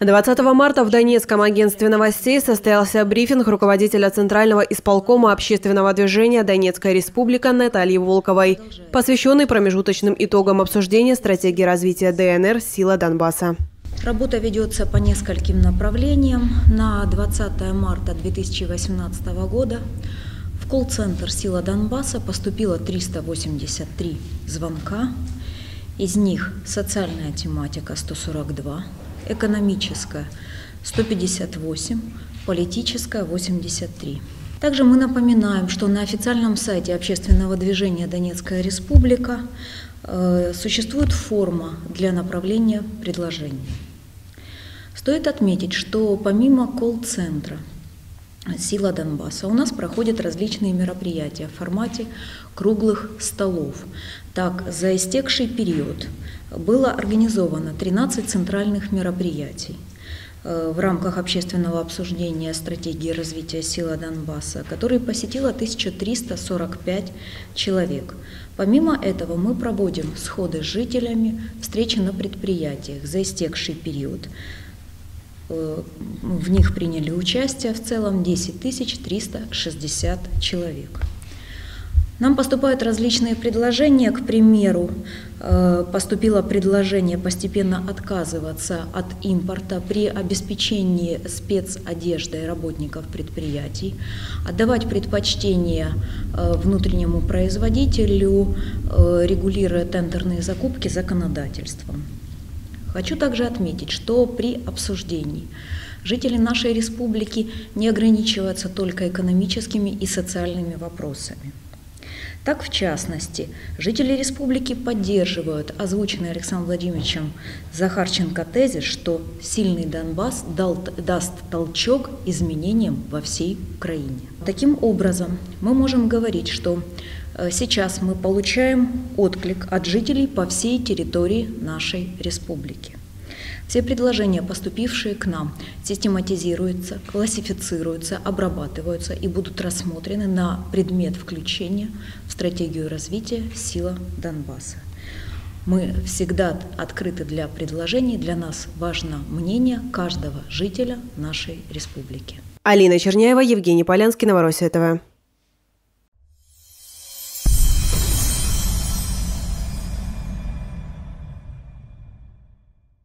20 марта в Донецком агентстве новостей состоялся брифинг руководителя Центрального исполкома общественного движения «Донецкая республика» Натальи Волковой, посвященный промежуточным итогам обсуждения стратегии развития ДНР «Сила Донбасса». Работа ведется по нескольким направлениям. На 20 марта 2018 года в колл-центр «Сила Донбасса» поступило 383 звонка. Из них социальная тематика 142, экономическая 158, политическая 83. Также мы напоминаем, что на официальном сайте общественного движения «Донецкая республика» э, существует форма для направления предложений. Стоит отметить, что помимо колл-центра «Сила Донбасса» у нас проходят различные мероприятия в формате круглых столов. Так, за истекший период было организовано 13 центральных мероприятий э, в рамках общественного обсуждения стратегии развития сила Донбасса, которые посетило 1345 человек. Помимо этого мы проводим сходы с жителями, встречи на предприятиях за истекший период. Э, в них приняли участие в целом 10 360 человек. Нам поступают различные предложения. К примеру, э, поступило предложение постепенно отказываться от импорта при обеспечении спецодеждой работников предприятий, отдавать предпочтение э, внутреннему производителю, регулируя тендерные закупки законодательством. Хочу также отметить, что при обсуждении жители нашей республики не ограничиваются только экономическими и социальными вопросами. Так, в частности, жители республики поддерживают озвученный Александром Владимировичем Захарченко тезис, что сильный Донбасс дал, даст толчок изменениям во всей Украине. Таким образом, мы можем говорить, что Э, сейчас мы получаем отклик от жителей по всей территории нашей республики. Все предложения, поступившие к нам, систематизируются, классифицируются, обрабатываются и будут рассмотрены на предмет включения в стратегию развития «Сила Донбасса». Мы всегда открыты для предложений. Для нас важно мнение каждого жителя нашей республики. Алина Черняева, Евгений Полянский, Новороссия ТВ.